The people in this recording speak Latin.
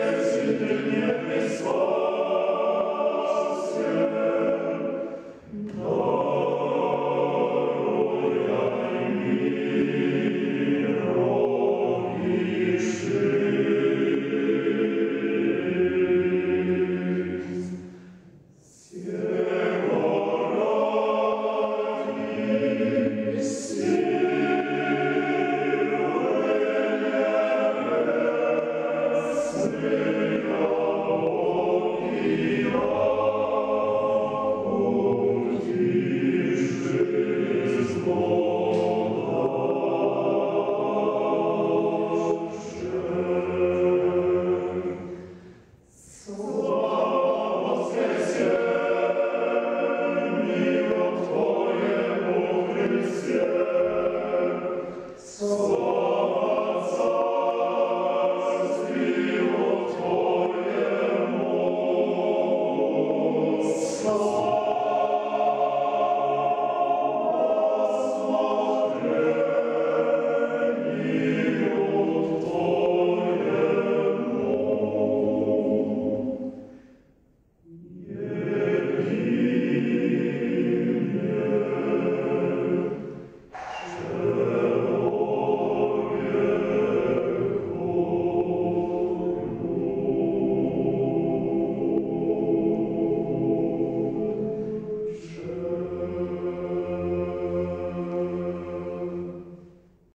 Yes, it Lord.